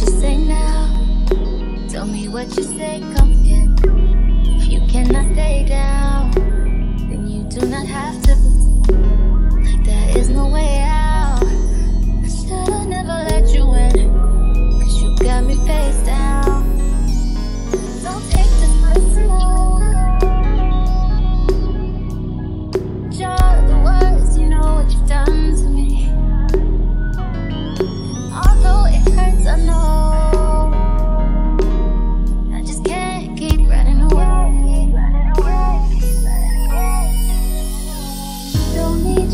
you say now. Tell me what you say, come. If you cannot stay down, then you do not have to. There is no way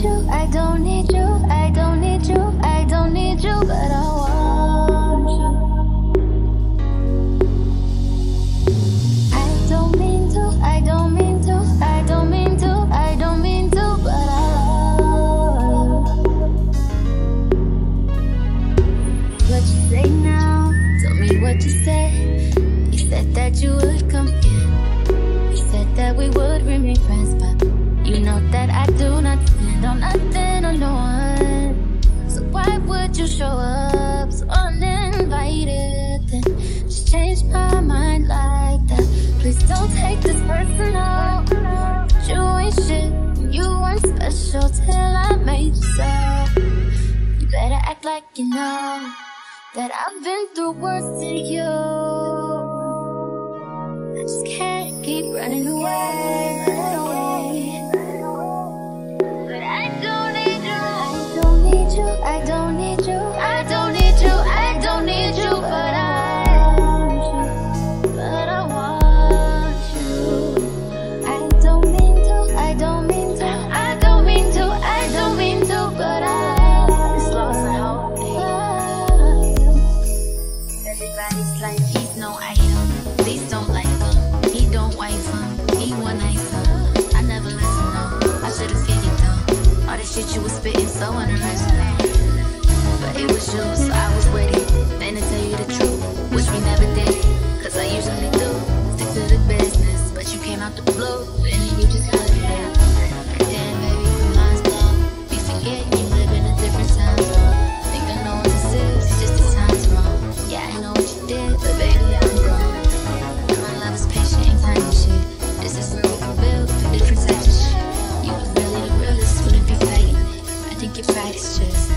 I don't need you, I don't need you, I don't need you, but I want you. I don't mean to, I don't mean to, I don't mean to, I don't mean to, but I love What you say now? Tell me what you say. You said that you would come again. You said that we would remain friends, but you know that I do not Please don't take this personal. You ain't shit. You weren't special till I made you so. You better act like you know that I've been through worse than you. I just can't keep running away. running away. Shit you was spitting so unoriginal. But it was you, so I was with it. To tell you the truth, which we never did. Cause I usually do. Stick to the business. But you came out the blue, Christchurch.